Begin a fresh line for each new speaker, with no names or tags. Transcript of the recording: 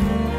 Christ.